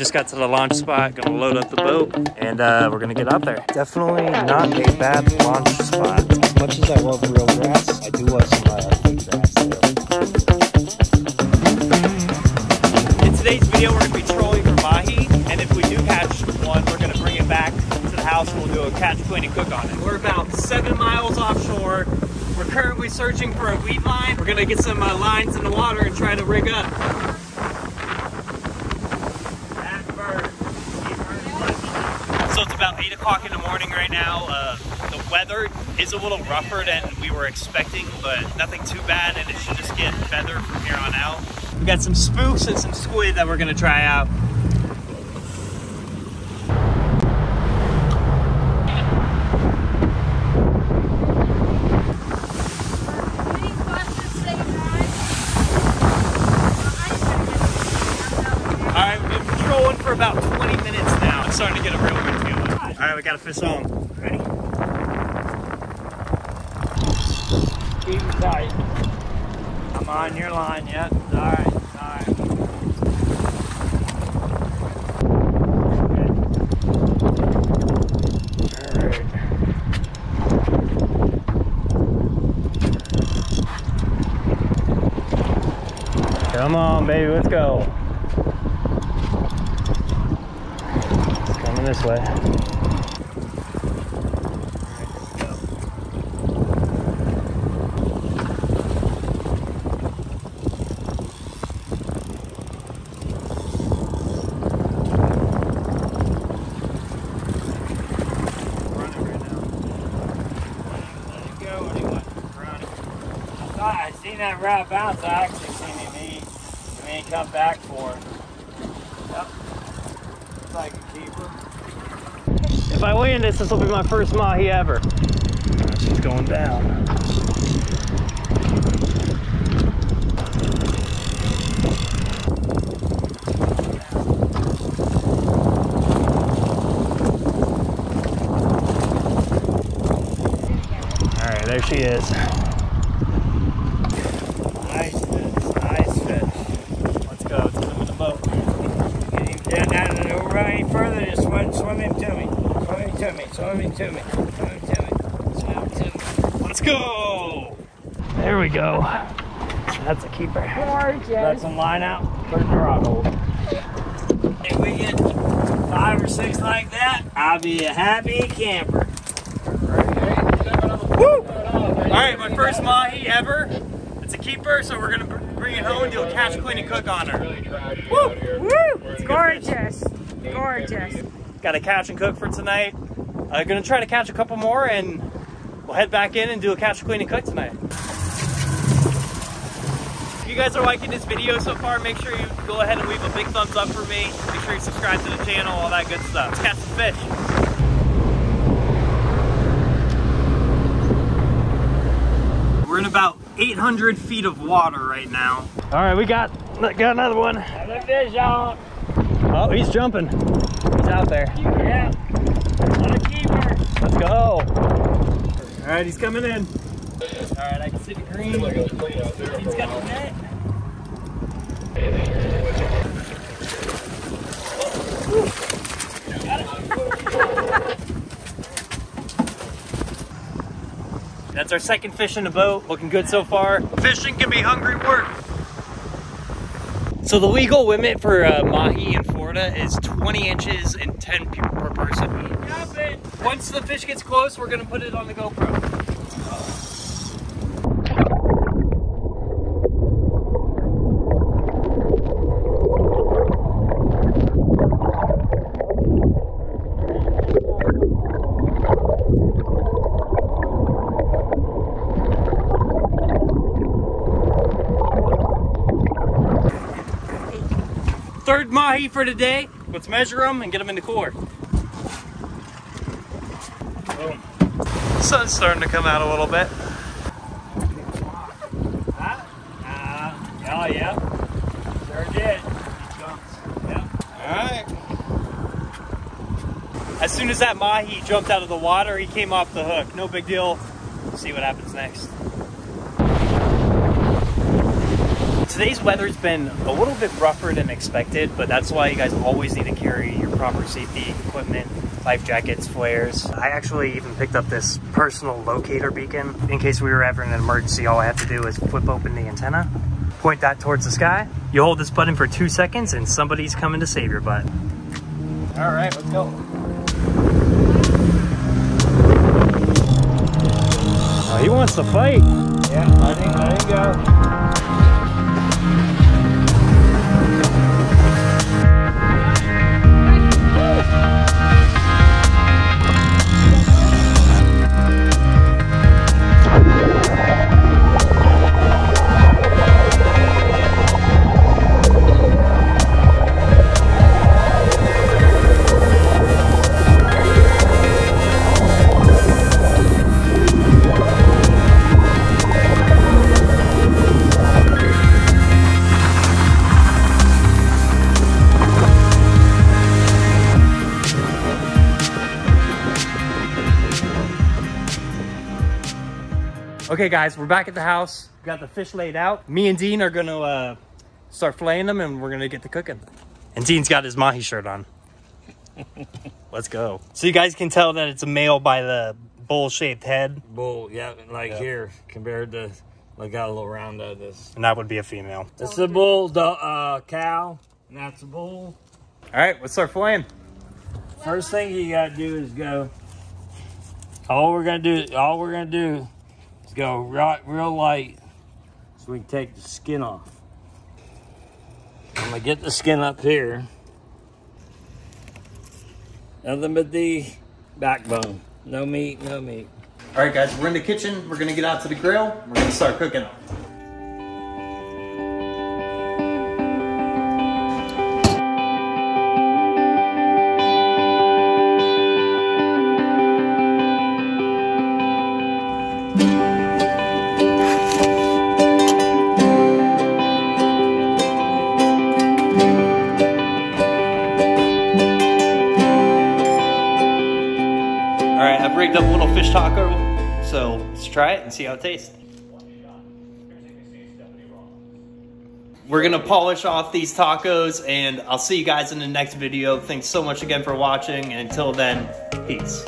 just got to the launch spot, gonna load up the boat, and uh, we're gonna get out there. Definitely not a bad launch spot. As much as I love real grass, I do love some uh, fake grass too. In today's video, we're gonna be trolling for mahi, and if we do catch one, we're gonna bring it back to the house and we'll do a catch, clean, and cook on it. We're about seven miles offshore. We're currently searching for a weed line. We're gonna get some uh, lines in the water and try to rig up. So it's about 8 o'clock in the morning right now. Uh, the weather is a little rougher than we were expecting, but nothing too bad, and it should just get better from here on out. We got some spooks and some squid that we're gonna try out. All right, we've been patrolling for about 20 minutes now. I'm starting to get a real good feeling. All right, we got a fish on. Ready? Tight. I'm on your line, yeah. All right, all right. All right. Come on, baby, let's go. It's coming this way. Running right now. Let it go. What do you want? Running. I thought I seen that rat bounce. I actually seen him eat. And then he come back for it. Yep. Looks like a keeper. If I win this, this will be my first mahi ever. She's going down. All right, there she is. Nice fish. Nice fish. Let's go. Let's get him in the boat. Get him down, down, and don't run any further. Just swim, swim him to me. Swim him to me. Swim him to me. Swim him to me. Swim him to me. Let's go. There we go. That's a keeper. Got some line out. Put it in the rock hole. If we get five or six like that, I'll be a happy camper. Woo! All right, my first mahi ever. It's a keeper, so we're gonna bring it home and do a catch, clean, and cook on her. Woo! Woo! Gorgeous. Gorgeous. Got a catch and cook for tonight. I'm gonna try to catch a couple more, and we'll head back in and do a catch, clean, and cook tonight. If you guys are liking this video so far, make sure you go ahead and leave a big thumbs up for me. Make sure you subscribe to the channel, all that good stuff. Let's catch some fish. We're in about 800 feet of water right now. All right, we got got another one. Have the fish on. Oh, he's jumping. He's out there. Yeah. What a keeper. Let's go. All right, he's coming in. All right, I can see the green. He's got the net. That's our second fish in the boat. Looking good so far. Fishing can be hungry work. So the legal limit for uh, mahi in Florida is 20 inches and 10 people per person. Once the fish gets close, we're gonna put it on the GoPro. Mahi for today. Let's measure them and get them in the core. Boom. Sun's starting to come out a little bit. Huh? Uh, oh, yeah. Sure did. Yeah. All right. As soon as that mahi jumped out of the water, he came off the hook. No big deal. See what happens next. Today's weather's been a little bit rougher than expected, but that's why you guys always need to carry your proper safety equipment, life jackets, flares. I actually even picked up this personal locator beacon. In case we were ever in an emergency, all I have to do is flip open the antenna, point that towards the sky. You hold this button for two seconds and somebody's coming to save your butt. All right, let's go. Oh, he wants to fight. Yeah, let him, let him go. Uh, Okay, guys, we're back at the house. Got the fish laid out. Me and Dean are gonna uh, start filleting them, and we're gonna get to cooking. And Dean's got his mahi shirt on. Let's go. So you guys can tell that it's a male by the bowl-shaped head, Bull, yeah, like Yeah. here compared to, like got a little round of this. and that would be a female. It's a bull, the uh, cow, and that's a bull. All right, let's start filleting. First thing you gotta do is go. All we're gonna do, all we're gonna do, is go right, real light, so we can take the skin off. I'm gonna get the skin up here. Nothing but the backbone. No meat, no meat. All right, guys, we're in the kitchen. We're gonna get out to the grill. We're gonna start cooking. I've rigged up a little fish taco, so let's try it and see how it tastes. We're gonna polish off these tacos and I'll see you guys in the next video. Thanks so much again for watching and until then, peace.